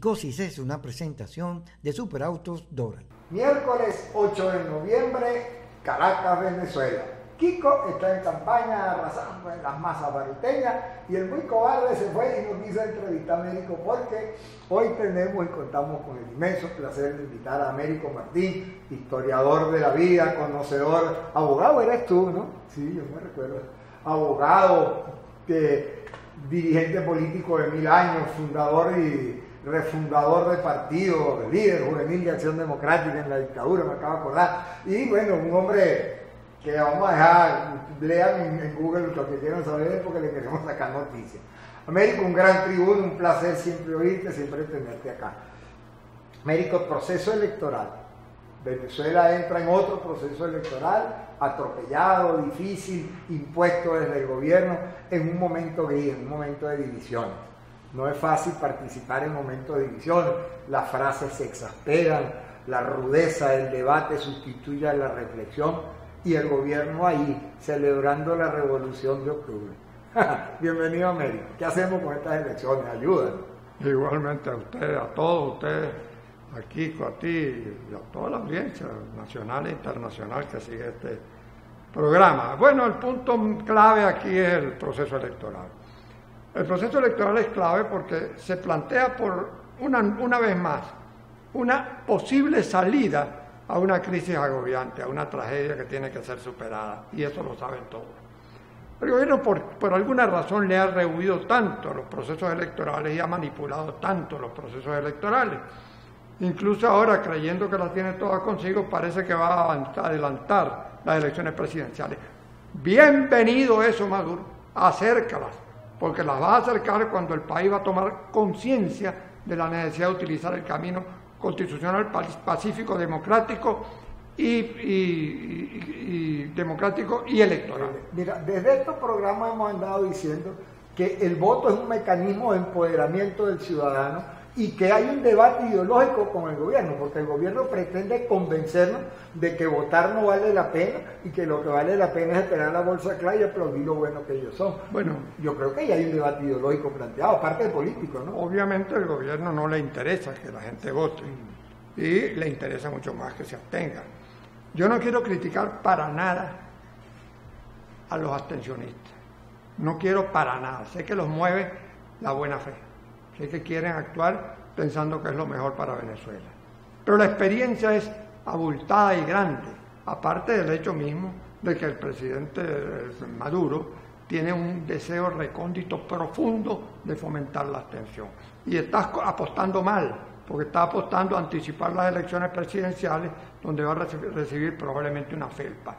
Psicosis es una presentación de Superautos Doral. Miércoles 8 de noviembre, Caracas, Venezuela. Kiko está en campaña arrasando en las masas baruteñas y el muy cobarde se fue y no quiso entrevistar a Américo porque hoy tenemos y contamos con el inmenso placer de invitar a Américo Martín, historiador de la vida, conocedor, abogado eres tú, ¿no? Sí, yo me recuerdo. Abogado, dirigente político de mil años, fundador y refundador de partido, líder juvenil de Acción Democrática en la dictadura, me acabo de acordar. Y bueno, un hombre que vamos a dejar, lean en, Google lo que quieran saber porque le queremos sacar noticias. Américo, un gran tribuno, un placer siempre oírte, siempre tenerte acá. Américo, proceso electoral. Venezuela entra en otro proceso electoral atropellado, difícil, impuesto desde el gobierno, en un momento gris, en un momento de divisiones. No es fácil participar en momentos de división, las frases se exasperan, la rudeza del debate sustituye a la reflexión y el gobierno ahí celebrando la revolución de octubre. Bienvenido a América. ¿Qué hacemos con estas elecciones? Ayúdanos. Igualmente a ustedes, a todos ustedes, a Kiko, a ti y a toda la audiencia nacional e internacional que sigue este programa. Bueno, el punto clave aquí es el proceso electoral. El proceso electoral es clave porque se plantea por una, una vez más una posible salida a una crisis agobiante, a una tragedia que tiene que ser superada, y eso lo saben todos. El gobierno por, por, alguna razón le ha rehuido tanto los procesos electorales y ha manipulado tanto los procesos electorales. Incluso ahora, creyendo que las tiene todas consigo, parece que va a adelantar las elecciones presidenciales. Bienvenido eso, Maduro, acércalas porque las va a acercar cuando el país va a tomar conciencia de la necesidad de utilizar el camino constitucional pacífico, democrático y, democrático y electoral. Mira, desde estos programas hemos andado diciendo que el voto es un mecanismo de empoderamiento del ciudadano y que hay un debate ideológico con el gobierno, porque el gobierno pretende convencernos de que votar no vale la pena y que lo que vale la pena es esperar la bolsa clara y aplaudir lo bueno que ellos son. Bueno, yo creo que ahí hay un debate ideológico planteado, aparte de político, ¿no? Obviamente al gobierno no le interesa que la gente vote y le interesa mucho más que se abstenga. Yo no quiero criticar para nada a los abstencionistas, no quiero para nada, sé que los mueve la buena fe que quieren actuar pensando que es lo mejor para Venezuela. Pero la experiencia es abultada y grande, aparte del hecho mismo de que el presidente Maduro tiene un deseo recóndito profundo de fomentar la abstención. Y está apostando mal, porque está apostando a anticipar las elecciones presidenciales, donde va a recibir probablemente una felpa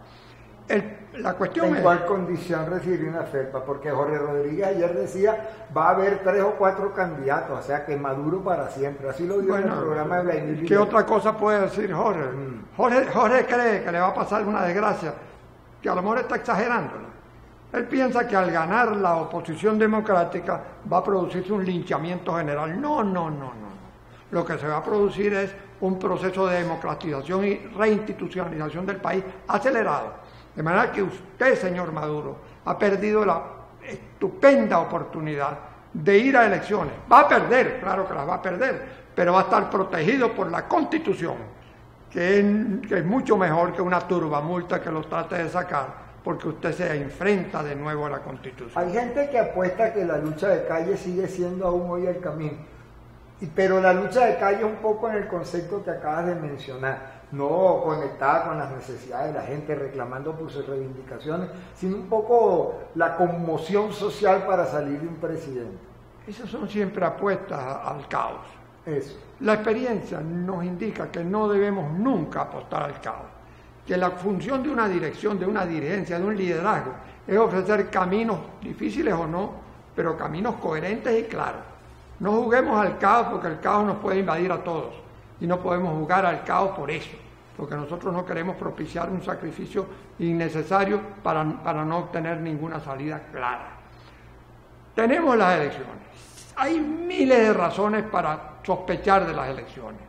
la cuestión ¿En cuál condición recibir una felpa? Porque Jorge Rodríguez ayer decía, va a haber tres o cuatro candidatos, o sea que Maduro para siempre. Así lo dijo en el programa de Vladimir ¿Qué otra cosa puede decir Jorge? Mm. Jorge? Jorge cree que le va a pasar una desgracia, que a lo mejor está exagerando. Él piensa que al ganar la oposición democrática va a producirse un linchamiento general. No, no, no, no. Lo que se va a producir es un proceso de democratización y reinstitucionalización del país acelerado de manera que usted, señor Maduro, ha perdido la estupenda oportunidad de ir a elecciones. Va a perder, claro que las va a perder, pero va a estar protegido por la Constitución, que es, mucho mejor que una turbamulta que lo trate de sacar, porque usted se enfrenta de nuevo a la Constitución. Hay gente que apuesta que la lucha de calle sigue siendo aún hoy el camino, pero la lucha de calle un poco en el concepto que acabas de mencionar no conectada con las necesidades de la gente, reclamando por sus reivindicaciones, sino un poco la conmoción social para salir de un presidente. Esas son siempre apuestas al caos. Eso. La experiencia nos indica que no debemos nunca apostar al caos, que la función de una dirección, de una dirigencia, de un liderazgo, es ofrecer caminos difíciles o no, pero caminos coherentes y claros. No juguemos al caos porque el caos nos puede invadir a todos y no podemos jugar al caos por eso, porque nosotros no queremos propiciar un sacrificio innecesario para, no obtener ninguna salida clara. Tenemos las elecciones. Hay miles de razones para sospechar de las elecciones.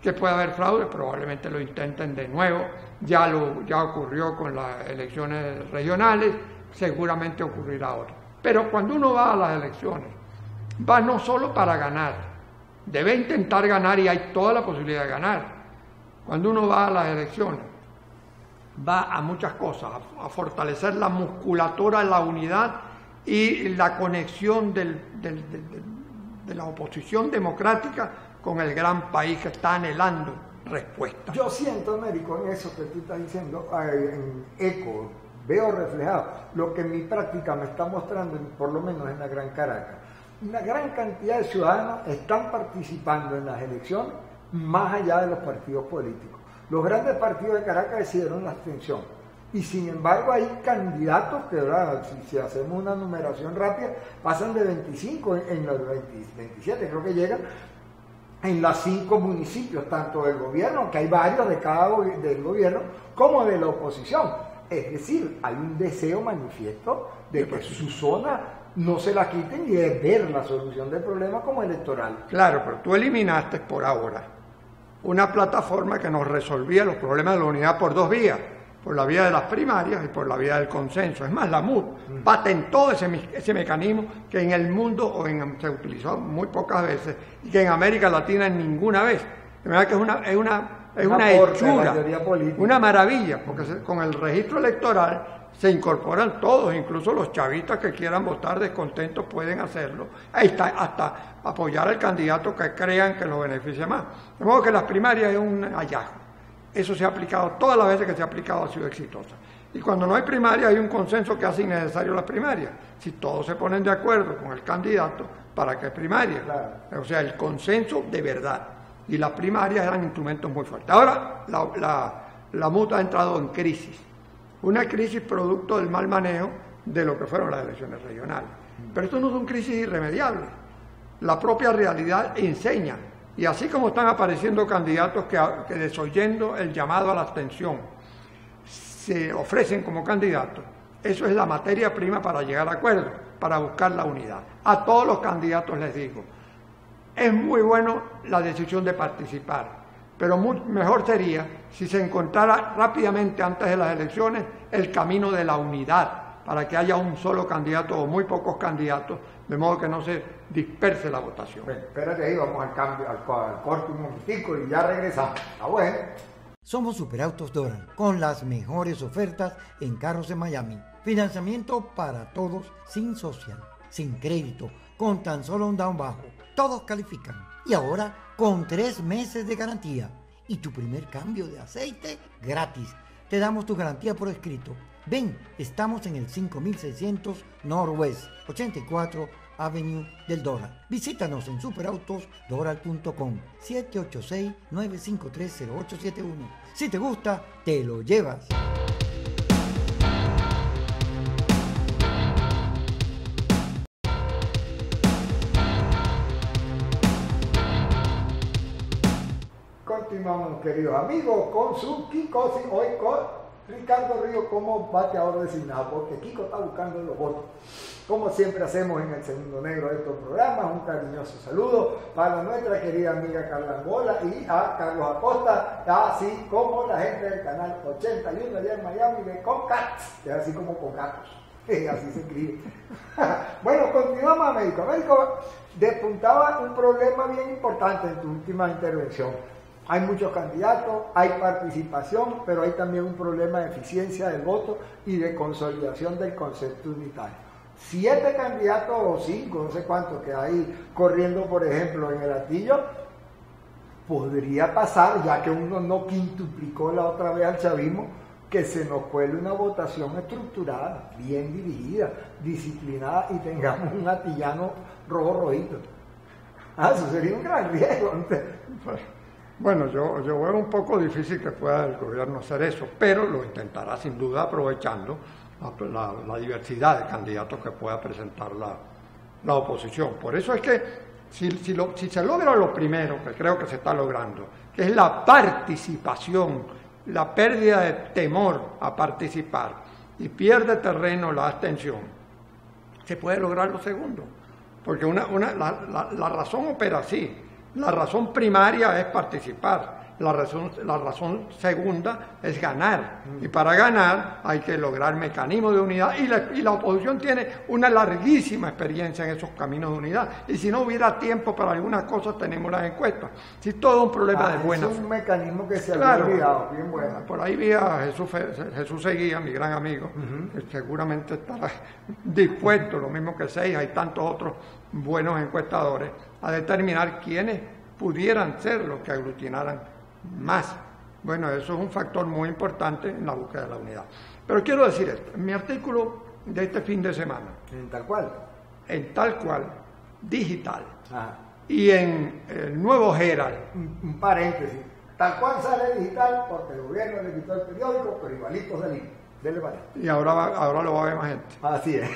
Que puede haber fraude, probablemente lo intenten de nuevo. Ya, lo, ya ocurrió con las elecciones regionales, seguramente ocurrirá ahora. Pero cuando uno va a las elecciones, va no solo para ganar, debe intentar ganar y hay toda la posibilidad de ganar. Cuando uno va a las elecciones, va a muchas cosas, a, fortalecer la musculatura, la unidad y la conexión de la oposición democrática con el gran país que está anhelando respuesta. Yo siento, Américo, en eso que tú estás diciendo, en eco, veo reflejado lo que mi práctica me está mostrando, por lo menos en la Gran Caracas. Una gran cantidad de ciudadanos están participando en las elecciones más allá de los partidos políticos. Los grandes partidos de Caracas decidieron la abstención. Y sin embargo hay candidatos que, si, hacemos una numeración rápida, pasan de 25 en, los 27, creo que llegan en los cinco municipios, tanto del gobierno, que hay varios de cada del gobierno, como de la oposición. Es decir, hay un deseo manifiesto de que su zona no se la quiten y de ver la solución del problema como electoral. Claro, pero tú eliminaste por ahora una plataforma que nos resolvía los problemas de la unidad por dos vías, por la vía de las primarias y por la vía del consenso. Es más, la MUD mm. patentó ese, ese mecanismo que en el mundo o en, se utilizó muy pocas veces y que en América Latina ninguna vez. De verdad que es una, es una, es una, hechura, una maravilla, porque con el registro electoral se incorporan todos, incluso los chavistas que quieran votar descontentos pueden hacerlo, Ahí está, hasta apoyar al candidato que crean que lo beneficia más. De modo que las primarias es un hallazgo. Eso se ha aplicado, todas las veces que se ha aplicado ha sido exitosa. Y cuando no hay primaria hay un consenso que hace innecesario las primarias. Si todos se ponen de acuerdo con el candidato, ¿para qué primaria? O sea, el consenso de verdad. Y las primarias eran instrumentos muy fuertes. Ahora la, la, la ha entrado en crisis una crisis producto del mal manejo de lo que fueron las elecciones regionales. Pero esto no una crisis irremediable. La propia realidad enseña. Y así como están apareciendo candidatos que, que desoyendo el llamado a la abstención se ofrecen como candidatos, eso es la materia prima para llegar a acuerdos, para buscar la unidad. A todos los candidatos les digo, es muy bueno la decisión de participar, pero mejor sería si se encontrara rápidamente antes de las elecciones el camino de la unidad, para que haya un solo candidato o muy pocos candidatos, de modo que no se disperse la votación. espérate ahí, vamos al cambio, al, corte un momentico y ya regresamos. Está bueno. Somos Superautos Doran, con las mejores ofertas en carros de Miami. Financiamiento para todos, sin social, sin crédito, con tan solo un down bajo. Todos califican. Y ahora con tres meses de garantía y tu primer cambio de aceite gratis. Te damos tu garantía por escrito. Ven, estamos en el 5600 Northwest 84 Avenue del Dora. Visítanos en superautosdoral.com 786-953-0871. Si te gusta, te lo llevas. Queridos amigos, con su Kiko, hoy con Ricardo Río como bateador designado, porque Kiko está buscando los votos. Como siempre hacemos en el segundo negro de estos programas, un cariñoso saludo para nuestra querida amiga Carla Angola y a Carlos Acosta, así como la gente del canal 81 allá en Miami de Concats, que es así como con gatos. así se escribe. bueno, continuamos a México. México despuntaba un problema bien importante en tu última intervención hay muchos candidatos, hay participación, pero hay también un problema de eficiencia del voto y de consolidación del concepto unitario. Siete candidatos o cinco, no sé cuántos que hay corriendo, por ejemplo, en el artillo, podría pasar, ya que uno no quintuplicó la otra vez al chavismo, que se nos cuele una votación estructurada, bien dirigida, disciplinada y tengamos un atillano rojo rojito. Ah, eso sería un gran riesgo. Bueno, yo, yo veo un poco difícil que pueda el gobierno hacer eso, pero lo intentará sin duda aprovechando la, diversidad de candidatos que pueda presentar la, oposición. Por eso es que si, si, se logra lo primero, que creo que se está logrando, que es la participación, la pérdida de temor a participar y pierde terreno la abstención, se puede lograr lo segundo. Porque una, una, la razón opera así la razón primaria es participar. La razón, la razón segunda es ganar. Y para ganar hay que lograr mecanismos de unidad. Y la, y la, oposición tiene una larguísima experiencia en esos caminos de unidad. Y si no hubiera tiempo para algunas cosas, tenemos las encuestas. Si todo un problema ah, de buena Es un mecanismo que se ha olvidado, bien bueno. Por ahí vi a Jesús, Jesús Seguía, mi gran amigo, que seguramente estará dispuesto, lo mismo que Seis, hay tantos otros buenos encuestadores, a determinar quiénes pudieran ser los que aglutinaran más. Bueno, eso es un factor muy importante en la búsqueda de la unidad. Pero quiero decir esto, en mi artículo de este fin de semana. ¿En tal cual? En tal cual, digital. Y en el nuevo Herald. Un, paréntesis. Tal cual sale digital porque el gobierno le quitó el periódico, pero igualito salió. Dele para Y ahora, ahora lo va a ver más gente. Así es.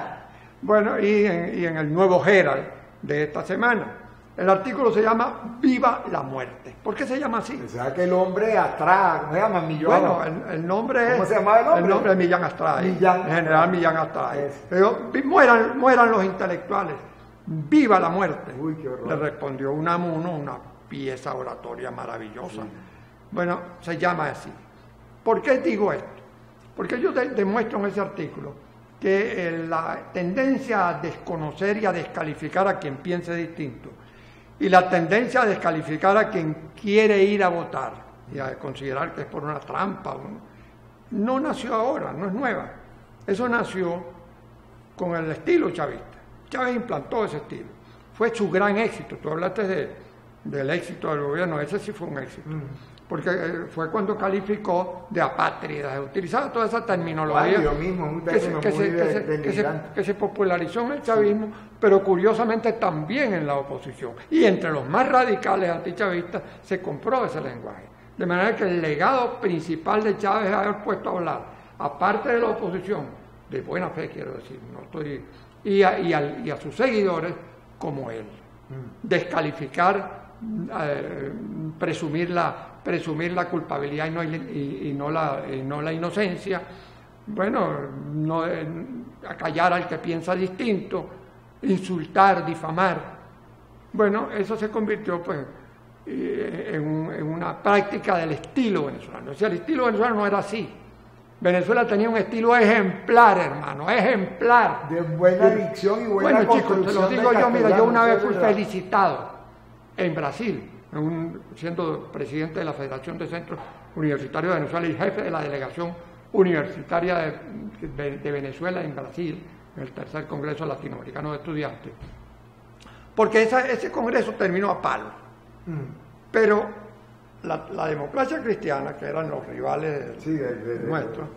bueno, y en, y en el nuevo Herald de esta semana el artículo se llama Viva la muerte. ¿Por qué se llama así? O sea que el hombre atrás, ¿cómo se llama? Millán. Bueno, el, nombre es. ¿Cómo se llama el nombre? El nombre es Millán Astray. Millán. General Millán Astray. Pero mueran, mueran los intelectuales. Viva la muerte. Uy, qué horror. Le respondió Unamuno, una pieza oratoria maravillosa. Bueno, se llama así. ¿Por qué digo esto? Porque yo demuestro en ese artículo que eh, la tendencia a desconocer y a descalificar a quien piense distinto y la tendencia a descalificar a quien quiere ir a votar y a considerar que es por una trampa. No nació ahora, no es nueva. Eso nació con el estilo chavista. Chávez implantó ese estilo. Fue su gran éxito. Tú hablaste de, del éxito del gobierno, ese sí fue un éxito. Mm porque eh, fue cuando calificó de apátrida, utilizaba toda esa terminología que, se, popularizó en el chavismo, pero curiosamente también en la oposición. Y entre los más radicales antichavistas se compró ese lenguaje. De manera que el legado principal de Chávez es haber puesto a hablar, aparte de la oposición, de buena fe quiero decir, no estoy, y a, y a sus seguidores como él. Mm. Descalificar, eh, presumir la presumir la culpabilidad y no, y, no, la, no la, inocencia, bueno, no, eh, acallar al que piensa distinto, insultar, difamar. Bueno, eso se convirtió pues eh, en, una práctica del estilo venezolano. O sea, el estilo venezolano no era así. Venezuela tenía un estilo ejemplar, hermano, ejemplar. De buena dicción y buena Bueno, chicos, te lo digo yo, mira, yo una vez fui felicitado en Brasil siendo presidente de la Federación de Centros Universitarios de Venezuela y jefe de la delegación universitaria de, Venezuela en Brasil, en el tercer Congreso Latinoamericano de Estudiantes. Porque ese Congreso terminó a palo. Mm. Pero la, democracia cristiana, que eran los rivales nuestros,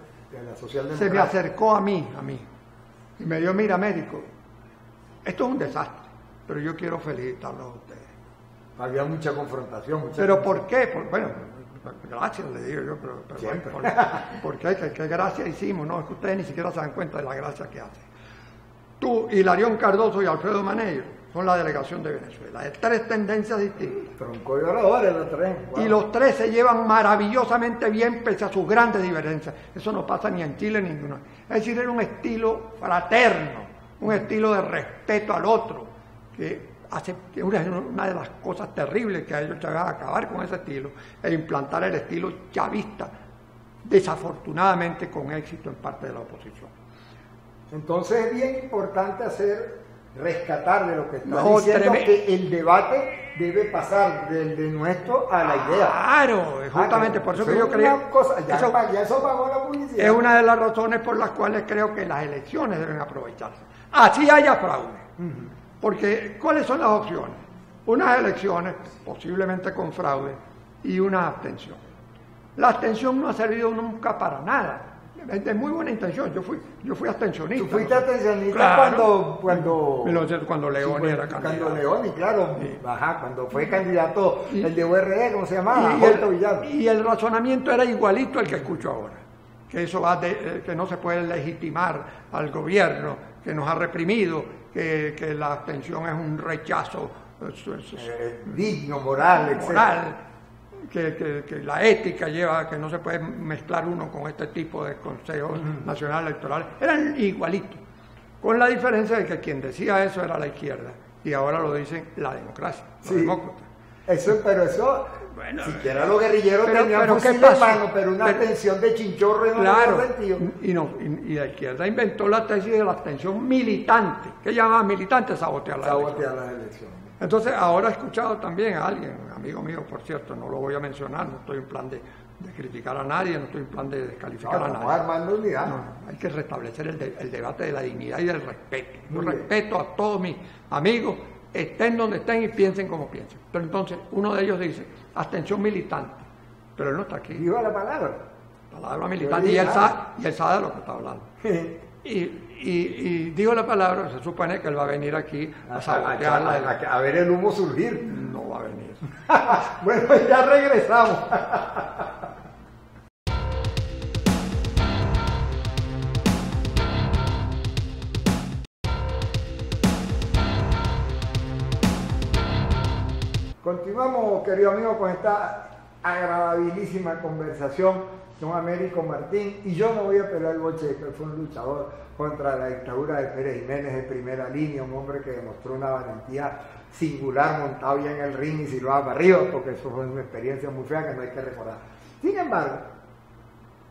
se me acercó a mí, a mí, y me dio, mira, médico, esto es un desastre, pero yo quiero ustedes. Había mucha confrontación. ¿Pero por qué? bueno, gracias le digo yo, pero, Siempre. ¿por, qué? ¿Qué, gracia hicimos? No, es que ustedes ni siquiera se dan cuenta de la gracia que hacen. Tú, Hilarión Cardoso y Alfredo Maneiro son la delegación de Venezuela, de tres tendencias distintas. Tronco y oradores los tres. Y los tres se llevan maravillosamente bien pese a sus grandes diferencias. Eso no pasa ni en Chile ni en ninguna. Es decir, era un estilo fraterno, un estilo de respeto al otro, que una, una, de las cosas terribles que ha hecho Chávez acabar con ese estilo e implantar el estilo chavista, desafortunadamente con éxito en parte de la oposición. Entonces es bien importante hacer, rescatar de lo que está diciendo, que el debate debe pasar del de nuestro a la idea. Claro, justamente por eso, que yo creo... Es una de las razones por las cuales creo que las elecciones deben aprovecharse. Así haya fraude. Porque, ¿cuáles son las opciones? Unas elecciones, posiblemente con fraude, y una abstención. La abstención no ha servido nunca para nada. Es de muy buena intención. Yo fui, yo fui abstencionista. ¿Tú fuiste abstencionista cuando, cuando, cuando León era candidato? Cuando León, y claro, cuando fue candidato el de URD, ¿cómo se llamaba? Y, el, y el razonamiento era igualito al que escucho ahora. Que eso va de, eh, que no se puede legitimar al gobierno, que nos ha reprimido, que, la abstención es un rechazo eh, digno, moral, moral que, la ética lleva, que no se puede mezclar uno con este tipo de consejos nacionales electorales, eran igualitos, con la diferencia de que quien decía eso era la izquierda y ahora lo dicen la democracia, los demócratas. Eso, pero eso, Bueno, siquiera los guerrilleros pero- tenían pero ¿qué fusil en mano, pero una Pero- tensión de chinchorro en Claro, y, no, y, y la izquierda inventó la tesis de la abstención militante. ¿Qué llamaba militante? Sabotear la elección. Sabotear las elecciones. Entonces, ahora he escuchado también a alguien, amigo mío, por cierto, no lo voy a mencionar, no estoy en plan de, de criticar a nadie, no estoy en plan de descalificar No, a nadie. armando unidad. No, hay que restablecer el, de- el debate de la dignidad y del respeto. Yo respeto a todos mis amigos, estén donde estén y piensen como piensen. Pero entonces, uno de ellos dice, abstención militante, pero él no está aquí. Viva la palabra. Palabra militante y él, sabe, y él sabe de lo que está hablando. Y, y, y dijo la palabra, se supone que él va a venir aquí a sabotear la a- a- a ver el humo surgir. No va a venir. Bueno, ya regresamos. Continuamos, querido amigo, con esta agradabilísima conversación con Américo Martín. Y yo no voy a pelear el boche, que fue un luchador contra la dictadura de Pérez Jiménez de primera línea, un hombre que demostró una valentía singular montado ya en el ring y silbaba para arriba, porque eso fue una experiencia muy fea que no hay que recordar. Sin embargo,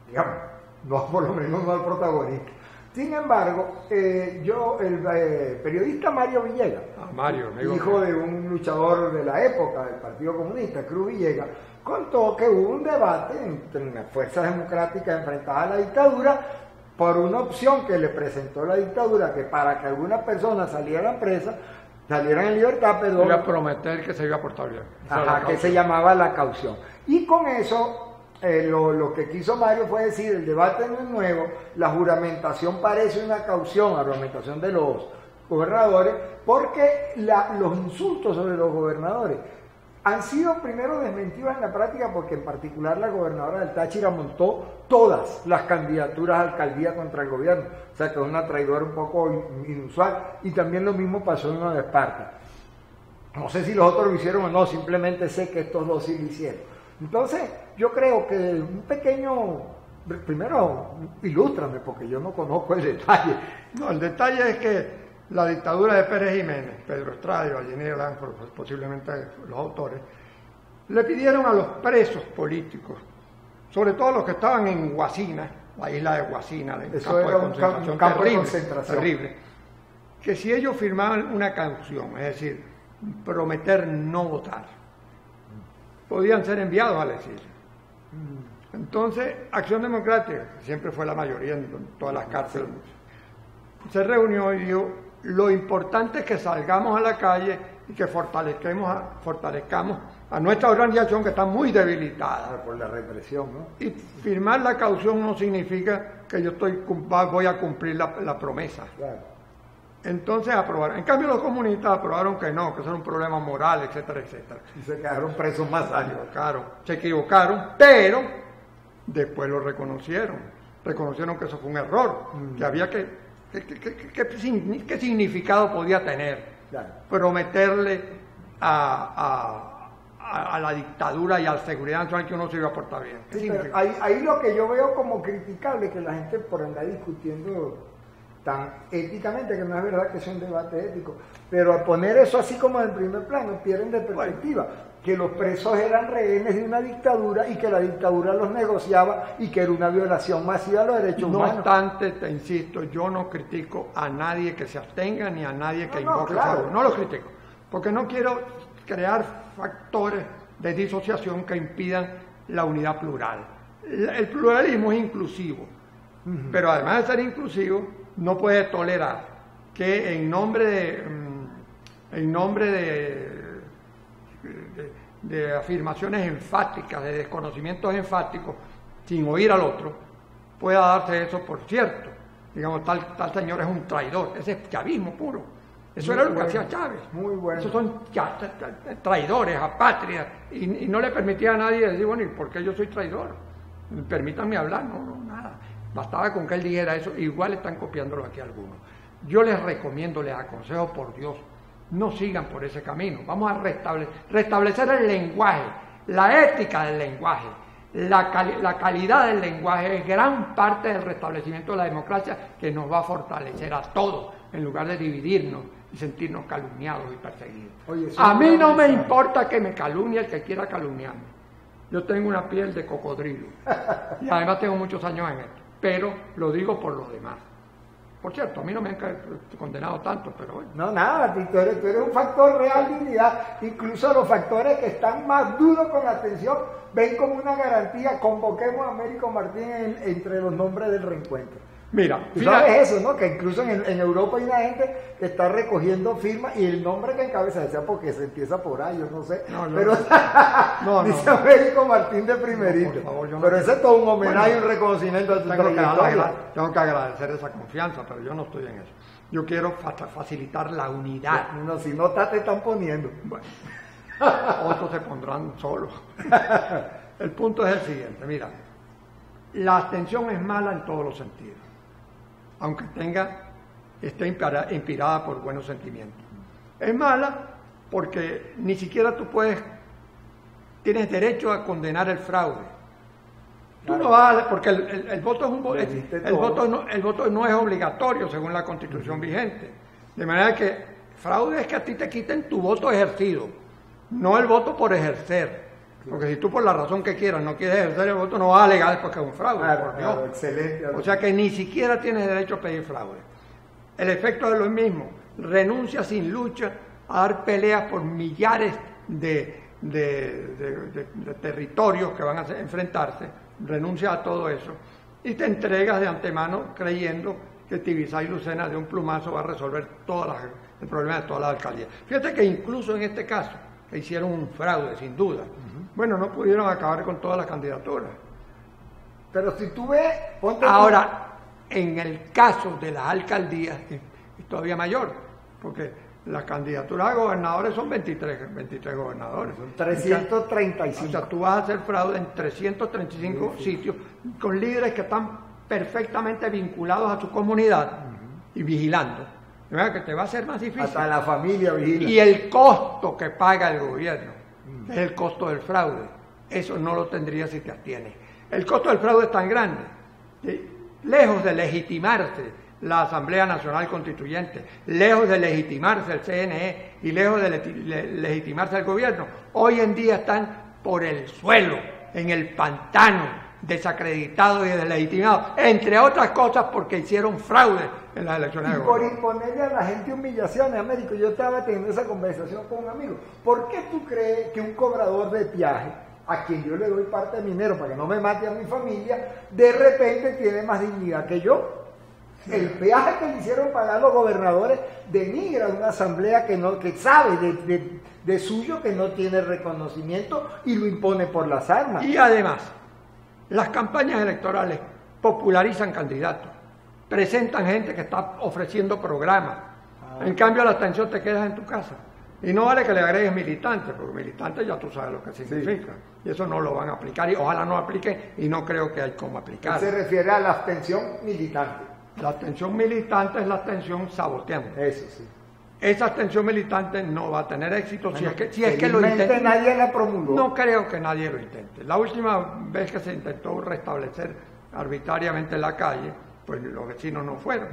digamos, no por lo menos no al protagonista. Sin embargo, eh, yo, el eh, periodista Mario Villegas, A Mario, amigo. hijo de un luchador de la época del Partido Comunista, Cruz Villegas, contó que hubo un debate entre las fuerzas democráticas enfrentadas a la dictadura por una opción que le presentó la dictadura, que para que algunas personas salieran presas, salieran en libertad, pero Voy a prometer que se iba a portar bien. Esa Ajá, que se llamaba la caución. Y con eso, eh, lo, que quiso Mario fue decir, el debate no es nuevo, la juramentación parece una caución, la juramentación de los gobernadores, porque los insultos sobre los gobernadores han sido primero desmentidos en la práctica porque en particular la gobernadora del Táchira montó todas las candidaturas a alcaldía contra el gobierno, o sea que es una traidora un poco in- inusual y también lo mismo pasó en lo de Esparta. No sé si los otros lo hicieron o no, simplemente sé que estos dos sí lo hicieron. Entonces, yo creo que un pequeño, primero, ilústrame, porque yo no conozco el detalle. No, el detalle es que la dictadura de Pérez Jiménez, Pedro Estrada y Vallenilla Blanco, posiblemente los autores, le pidieron a los presos políticos, sobre todo los que estaban en Guasina, la isla de Guasina, el Eso campo era de concentración, un campo de terrible, concentración. terrible, que si ellos firmaban una canción, es decir, prometer no votar, podían ser enviados al exilio. Entonces, Acción Democrática, que siempre fue la mayoría en todas las cárceles, se reunió y dijo, lo importante es que salgamos a la calle y que fortalezcamos a, fortalezcamos a nuestra organización que está muy debilitada. Por la represión, ¿no? Y firmar la caución no significa que yo estoy, voy a cumplir la, la promesa. Claro. Entonces aprobaron. En cambio los comunistas aprobaron que no, que eso era un problema moral, etcétera, etcétera. Y se quedaron presos más años. se equivocaron, pero después lo reconocieron. Reconocieron que eso fue un error, que había que, que, que- que- significado podía tener Claro. prometerle a, a- a- a la dictadura y a la seguridad nacional que uno se iba a portar bien. ¿Qué Sí, pero ahí, ahí lo que yo veo como criticable que la gente por andar discutiendo tan éticamente, que no es verdad que es un debate ético, pero al poner eso así como en primer plano, pierden de perspectiva que los presos eran rehenes de una dictadura y que la dictadura los negociaba y que era una violación masiva de los derechos No humanos. obstante, te insisto, yo no critico a nadie que se abstenga ni a nadie que No, no, invoque claro. favor. No lo critico, porque no quiero crear factores de disociación que impidan la unidad plural. El pluralismo es inclusivo, pero además de ser inclusivo, no puede tolerar que en nombre de, mm, en nombre de de, de afirmaciones enfáticas, de desconocimientos enfáticos, sin oír al otro, pueda darse eso por cierto. Digamos, tal, tal señor es un traidor, ese es chavismo puro. Eso Muy era lo que hacía Chávez. muy bueno. Esos son traidores, apátridas, y, y no le permitía a nadie decir, bueno, ¿y por qué yo soy traidor? Permítanme hablar, no, no, nada. Bastaba con que él dijera eso, igual están copiándolo aquí algunos. Yo les recomiendo, les aconsejo por Dios, no sigan por ese camino. Vamos a restablecer, restablecer el lenguaje, la ética del lenguaje, la, cali- la calidad del lenguaje es gran parte del restablecimiento de la democracia que nos va a fortalecer a todos en lugar de dividirnos y sentirnos calumniados y perseguidos. a mí no me importa que me calumnie el que quiera calumniarme. Yo tengo una piel de cocodrilo y además tengo muchos años en esto, pero lo digo por los demás. Por cierto, a mí no me han condenado tanto, pero bueno. No, nada, tú eres, un factor real de dignidad. Incluso los factores que están más duros con la atención ven como una garantía. Convoquemos a Américo Martín entre los nombres del reencuentro. Mira, sabes eso, ¿no? Que incluso en, Europa hay una gente que está recogiendo firmas y el nombre que encabeza, sea porque se empieza por ahí, yo no sé. pero no, dice Américo Martín de primerito. pero ese es todo un homenaje y un reconocimiento a tu tengo que, tengo que agradecer esa confianza, pero yo no estoy en eso. Yo quiero facilitar la unidad. No, si no te están poniendo. Bueno, otros se pondrán solos. el punto es el siguiente, mira, la abstención es mala en todos los sentidos aunque tenga, esté inspirada por buenos sentimientos. Es mala porque ni siquiera tú puedes, tienes derecho a condenar el fraude. Tú no vas, porque el, voto es un el, voto no, el voto no es obligatorio según la constitución vigente. De manera que fraude es que a ti te quiten tu voto ejercido, no el voto por ejercer. Porque si tú por la razón que quieras no quieres ejercer el voto, no vas a alegar después que es un fraude. Claro, excelente. O sea que ni siquiera tienes derecho a pedir fraude. El efecto es lo mismo. Renuncia sin lucha a dar peleas por millares de, territorios que van a enfrentarse. Renuncia a todo eso. Y te entregas de antemano creyendo que Tibisay y Lucena de un plumazo va a resolver todas el problema de todas las alcaldías. Fíjate que incluso en este caso, que hicieron un fraude, sin duda, bueno, no pudieron acabar con todas las candidaturas. Pero si tú ves... Ahora, en el caso de las alcaldías, es, todavía mayor, porque las candidaturas a gobernadores son 23, 23 gobernadores. Son 335. O sea, tú vas a hacer fraude en 335 sitios con líderes que están perfectamente vinculados a su comunidad y vigilando. De que te va a ser más difícil. Hasta la familia vigila. Y el costo que paga el gobierno es el costo del fraude. Eso no lo tendría si te abstienes. El costo del fraude es tan grande. lejos de legitimarse la Asamblea Nacional Constituyente, lejos de legitimarse el CNE y lejos de legitimarse el gobierno, hoy en día están por el suelo, en el pantano, desacreditados y deslegitimados, entre otras cosas porque hicieron fraude en las elecciones. Y por imponerle a la gente humillaciones, Américo, yo estaba teniendo esa conversación con un amigo. ¿Por qué tú crees que un cobrador de viaje, a quien yo le doy parte de mi dinero para que no me mate a mi familia, de repente tiene más dignidad que yo? El peaje que le hicieron pagar los gobernadores denigra una asamblea que, no, que sabe de, de suyo que no tiene reconocimiento y lo impone por las armas. Y además, las campañas electorales popularizan candidatos, presentan gente que está ofreciendo programas. En cambio, la atención te quedas en tu casa. Y no vale que le agregues militantes, porque militantes ya tú sabes lo que significa. Y eso no lo van a aplicar, y ojalá no aplique, y no creo que hay cómo aplicar. Se refiere a la abstención militante. La abstención militante es la abstención saboteando. Eso sí. Esa abstención militante no va a tener éxito si es que, si es que lo intenta. nadie la promulgó. No creo que nadie lo intente. La última vez que se intentó restablecer arbitrariamente la calle, pues los vecinos no fueron.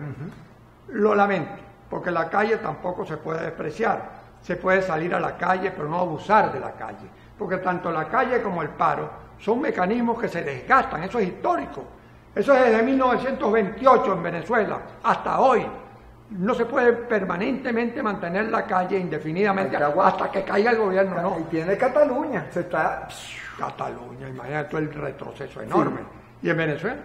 Lo lamento, porque la calle tampoco se puede despreciar. Se puede salir a la calle, pero no abusar de la calle. Porque tanto la calle como el paro son mecanismos que se desgastan. Eso es histórico. Eso es desde 1928 en Venezuela hasta hoy. No se puede permanentemente mantener la calle indefinidamente hasta que caiga el gobierno, no. Y tiene Cataluña, se está... Cataluña, imagínate todo el retroceso enorme. ¿Y en Venezuela?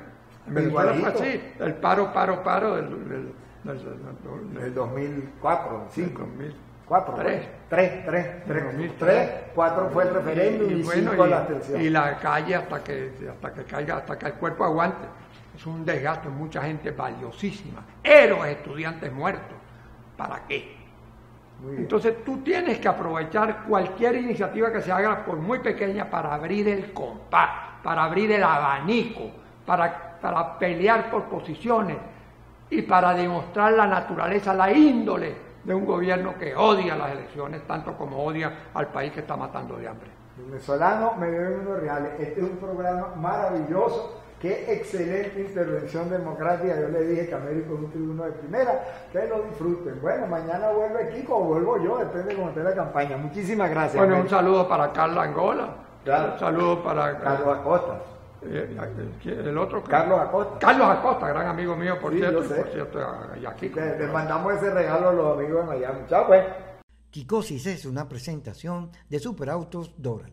En Venezuela fue así, el paro, paro, paro del, del, 2004, 5. 2004, 3. 3, 3, 3, 4 fue el referéndum y, 5 la abstención. Y la calle hasta que, hasta que caiga, hasta que el cuerpo aguante es un desgaste, mucha gente valiosísima, héroes estudiantes muertos. ¿Para qué? Entonces tú tienes que aprovechar cualquier iniciativa que se haga, por muy pequeña, para abrir el compás, para abrir el abanico, para, para pelear por posiciones y para demostrar la naturaleza, la índole de un gobierno que odia las elecciones tanto como odia al país que está matando de hambre. venezolano me debe unos reales. Este es un programa maravilloso Qué excelente intervención democrática. Yo le dije que Américo es un tribuno de primera, que lo disfruten. Bueno, mañana vuelve Kiko o vuelvo yo, depende de cómo esté la campaña. Muchísimas gracias. Bueno, un Américo. saludo para Carla Angola. Claro. Un saludo para Carlos Acosta. eh, el, el otro. Carlos Acosta. Carlos Acosta, gran amigo mío, por Sí, cierto. Por cierto, y aquí. Le, le mandamos ese regalo a los amigos de Miami. Chao, pues. Kikosis es una presentación de Superautos Doral.